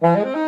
Mm-hmm.